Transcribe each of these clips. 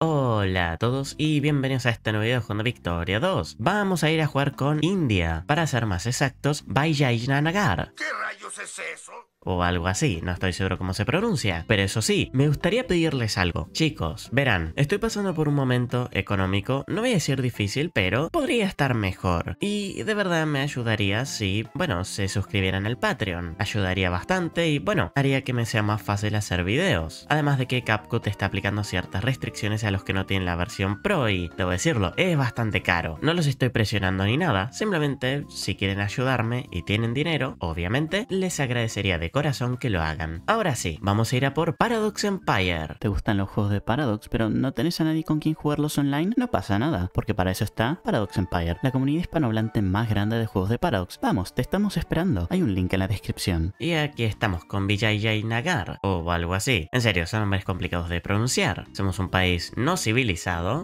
Oh. Hola a todos y bienvenidos a este nuevo video jugando Victoria 2. Vamos a ir a jugar con India, para ser más exactos, Nagar. ¿Qué rayos es eso? o algo así, no estoy seguro cómo se pronuncia. Pero eso sí, me gustaría pedirles algo. Chicos, verán, estoy pasando por un momento económico, no voy a decir difícil, pero podría estar mejor. Y de verdad me ayudaría si, bueno, se suscribieran al Patreon. Ayudaría bastante y, bueno, haría que me sea más fácil hacer videos. Además de que CapCut está aplicando ciertas restricciones a los que no tienen la versión Pro y, debo decirlo, es bastante caro. No los estoy presionando ni nada, simplemente si quieren ayudarme y tienen dinero, obviamente, les agradecería de corazón que lo hagan. Ahora sí, vamos a ir a por Paradox Empire. ¿Te gustan los juegos de Paradox, pero no tenés a nadie con quien jugarlos online? No pasa nada, porque para eso está Paradox Empire, la comunidad hispanohablante más grande de juegos de Paradox. Vamos, te estamos esperando. Hay un link en la descripción. Y aquí estamos con Vijay Nagar, o algo así. En serio, son nombres complicados de pronunciar. Somos un país no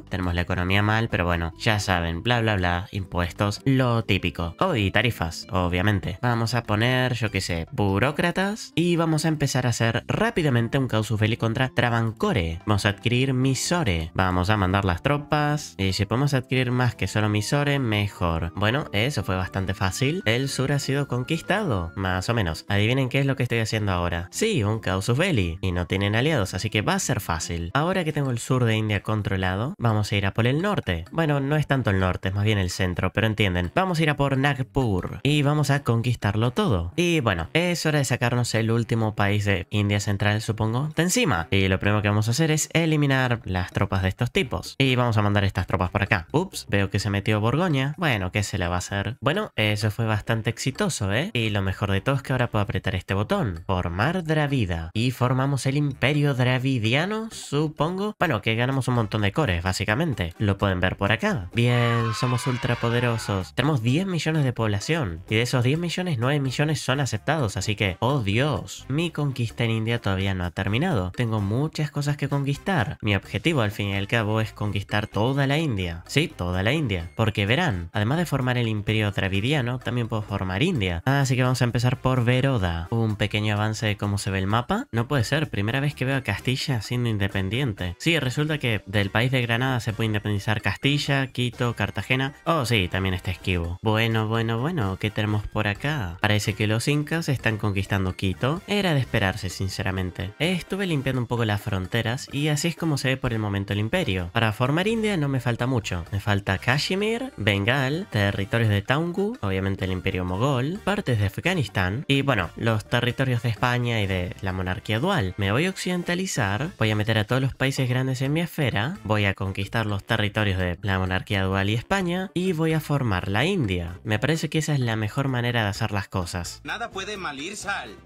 tenemos la economía mal, pero bueno, ya saben, bla bla bla, impuestos, lo típico. Oh, y tarifas, obviamente. Vamos a poner, yo qué sé, burócrata y vamos a empezar a hacer rápidamente un casus belli contra Travancore. Vamos a adquirir Misore. Vamos a mandar las tropas y si podemos adquirir más que solo Misore, mejor. Bueno, eso fue bastante fácil. El sur ha sido conquistado, más o menos. Adivinen qué es lo que estoy haciendo ahora. Sí, un casus belli y no tienen aliados, así que va a ser fácil. Ahora que tengo el sur de India controlado, vamos a ir a por el norte. Bueno, no es tanto el norte, es más bien el centro, pero entienden. Vamos a ir a por Nagpur y vamos a conquistarlo todo. Y bueno, es hora de sacar el último país de India Central, supongo, de encima. Y lo primero que vamos a hacer es eliminar las tropas de estos tipos. Y vamos a mandar estas tropas por acá. Ups, veo que se metió Borgoña. Bueno, ¿qué se le va a hacer? Bueno, eso fue bastante exitoso, ¿eh? Y lo mejor de todo es que ahora puedo apretar este botón. Formar Dravida. Y formamos el Imperio Dravidiano, supongo. Bueno, que ganamos un montón de cores, básicamente. Lo pueden ver por acá. Bien, somos ultra poderosos. Tenemos 10 millones de población. Y de esos 10 millones, 9 millones son aceptados. Así que, oh Dios, mi conquista en India todavía no ha terminado. Tengo muchas cosas que conquistar. Mi objetivo al fin y al cabo es conquistar toda la India. Sí, toda la India. Porque verán, además de formar el imperio dravidiano, también puedo formar India. Así que vamos a empezar por Veroda. Un pequeño avance de cómo se ve el mapa. No puede ser, primera vez que veo a Castilla siendo independiente. Sí, resulta que del país de Granada se puede independizar Castilla, Quito, Cartagena. Oh, sí, también está esquivo. Bueno, bueno, bueno, ¿qué tenemos por acá? Parece que los incas están conquistando Quito, era de esperarse sinceramente. Estuve limpiando un poco las fronteras y así es como se ve por el momento el imperio. Para formar India no me falta mucho. Me falta Kashmir, Bengal, territorios de Taungu, obviamente el imperio mogol, partes de Afganistán y bueno, los territorios de España y de la monarquía dual. Me voy a occidentalizar, voy a meter a todos los países grandes en mi esfera, voy a conquistar los territorios de la monarquía dual y España y voy a formar la India. Me parece que esa es la mejor manera de hacer las cosas. Nada puede mal ir sal.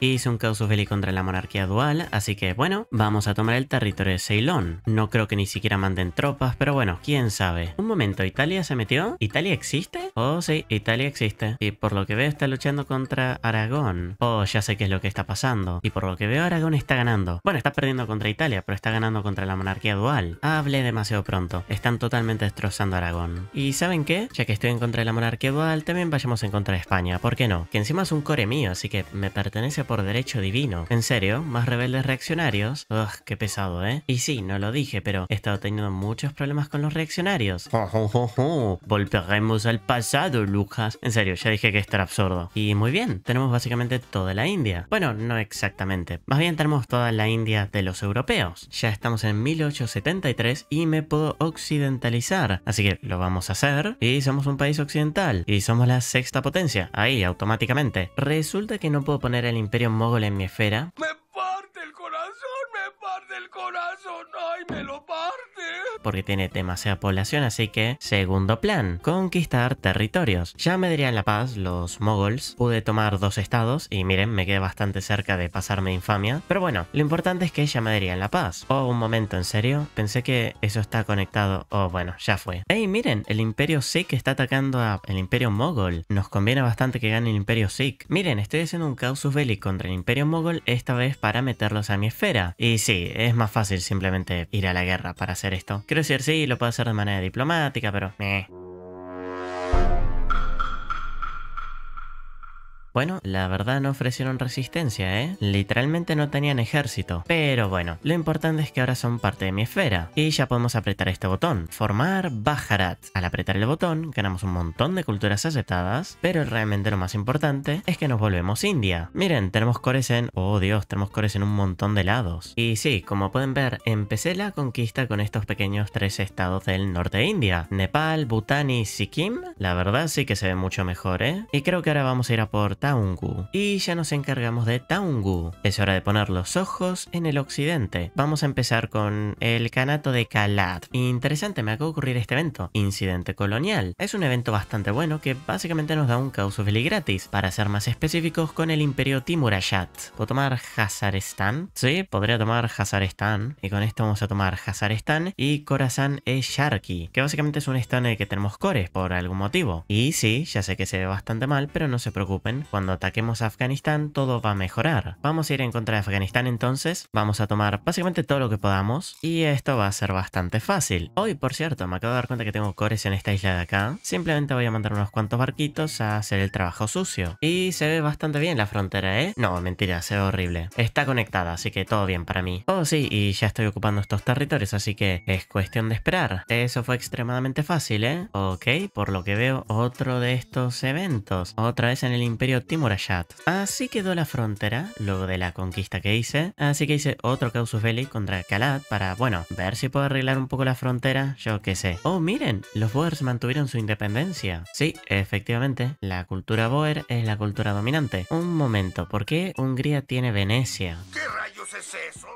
Hice un caos belli contra la monarquía dual, así que bueno, vamos a tomar el territorio de Ceilón. No creo que ni siquiera manden tropas, pero bueno, quién sabe. Un momento, ¿Italia se metió? ¿Italia existe? Oh sí, Italia existe. Y por lo que veo está luchando contra Aragón. Oh, ya sé qué es lo que está pasando. Y por lo que veo Aragón está ganando. Bueno, está perdiendo contra Italia, pero está ganando contra la monarquía dual. Hablé demasiado pronto. Están totalmente destrozando Aragón. ¿Y saben qué? Ya que estoy en contra de la monarquía dual, también vayamos en contra de España. ¿Por qué no? Que encima es un core mío, así que me pertenece a por derecho divino. ¿En serio? ¿Más rebeldes reaccionarios? Ugh, qué pesado, ¿eh? Y sí, no lo dije, pero he estado teniendo muchos problemas con los reaccionarios. Volveremos al pasado, Lucas. En serio, ya dije que esto era absurdo. Y muy bien, tenemos básicamente toda la India. Bueno, no exactamente. Más bien tenemos toda la India de los europeos. Ya estamos en 1873 y me puedo occidentalizar. Así que lo vamos a hacer. Y somos un país occidental. Y somos la sexta potencia. Ahí, automáticamente. Resulta que no puedo poner el imperio mogol en mi esfera. Me parte el corazón, me parte el corazón, ay, me lo parte porque tiene demasiada población, así que segundo plan, conquistar territorios. Ya me dirían la paz los mogols, pude tomar dos estados y miren, me quedé bastante cerca de pasarme infamia, pero bueno, lo importante es que ya me dirían la paz. Oh, un momento, ¿en serio? Pensé que eso está conectado, oh bueno, ya fue. Ey, miren, el imperio Sikh está atacando al imperio mogol, nos conviene bastante que gane el imperio Sikh. Miren, estoy haciendo un causus belli contra el imperio mogol, esta vez para meterlos a mi esfera. Y sí, es más fácil simplemente ir a la guerra para hacer esto. Quiero decir, sí, lo puedo hacer de manera diplomática, pero... Bueno, la verdad no ofrecieron resistencia, ¿eh? Literalmente no tenían ejército. Pero bueno, lo importante es que ahora son parte de mi esfera. Y ya podemos apretar este botón. Formar Bajarat. Al apretar el botón, ganamos un montón de culturas aceptadas. Pero realmente lo más importante es que nos volvemos India. Miren, tenemos cores en... Oh Dios, tenemos cores en un montón de lados. Y sí, como pueden ver, empecé la conquista con estos pequeños tres estados del norte de India. Nepal, Bután y Sikkim. La verdad sí que se ve mucho mejor, ¿eh? Y creo que ahora vamos a ir a por Taungu. Y ya nos encargamos de Taungu. Es hora de poner los ojos en el occidente. Vamos a empezar con el Kanato de Kalat. Interesante, me acaba de ocurrir este evento. Incidente colonial. Es un evento bastante bueno que básicamente nos da un casus belli gratis. Para ser más específicos, con el imperio Timurayat. ¿Puedo tomar Hazarestan? Sí, podría tomar Hazarestan. Y con esto vamos a tomar Hazarestan y Khorasan e Sharki. Que básicamente es un estado en el que tenemos cores por algún motivo. Y sí, ya sé que se ve bastante mal, pero no se preocupen. Cuando ataquemos a Afganistán, todo va a mejorar. Vamos a ir en contra de Afganistán entonces. Vamos a tomar básicamente todo lo que podamos. Y esto va a ser bastante fácil. Hoy, por cierto, me acabo de dar cuenta que tengo cores en esta isla de acá. Simplemente voy a mandar unos cuantos barquitos a hacer el trabajo sucio. Y se ve bastante bien la frontera, ¿eh? No, mentira, se ve horrible. Está conectada, así que todo bien para mí. Oh, sí, y ya estoy ocupando estos territorios, así que es cuestión de esperar. Eso fue extremadamente fácil, ¿eh? Ok, por lo que veo, otro de estos eventos. Otra vez en el Imperio Timurayat. Así quedó la frontera, luego de la conquista que hice. Así que hice otro Causus Belli contra Kalat para, bueno, ver si puedo arreglar un poco la frontera, yo qué sé. Oh, miren, los Boers mantuvieron su independencia. Sí, efectivamente, la cultura Boer es la cultura dominante. Un momento, ¿por qué Hungría tiene Venecia? ¿Qué rayos es eso?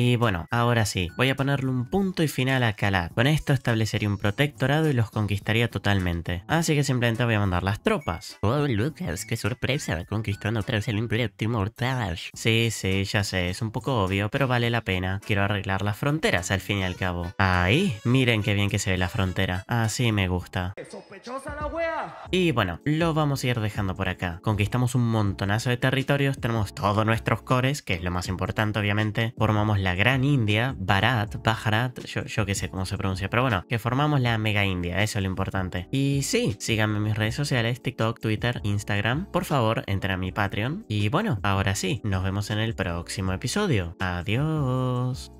Y bueno, ahora sí, voy a ponerle un punto y final a Kalat. Con esto establecería un protectorado y los conquistaría totalmente. Así que simplemente voy a mandar las tropas. Oh, Lucas, qué sorpresa, conquistando otra vez el Imperio Timor-Tash. Sí, sí, ya sé, es un poco obvio, pero vale la pena. Quiero arreglar las fronteras al fin y al cabo. Ahí, miren qué bien que se ve la frontera. Así me gusta. ¡Sospechosa la wea! Y bueno, lo vamos a ir dejando por acá. Conquistamos un montonazo de territorios, tenemos todos nuestros cores, que es lo más importante obviamente. Formamos la Gran India, Bharat, Bharat, yo, yo qué sé cómo se pronuncia, pero bueno, que formamos la Mega India, eso es lo importante. Y sí, síganme en mis redes sociales, TikTok, Twitter, Instagram. Por favor, entren a mi Patreon. Y bueno, ahora sí, nos vemos en el próximo episodio. Adiós.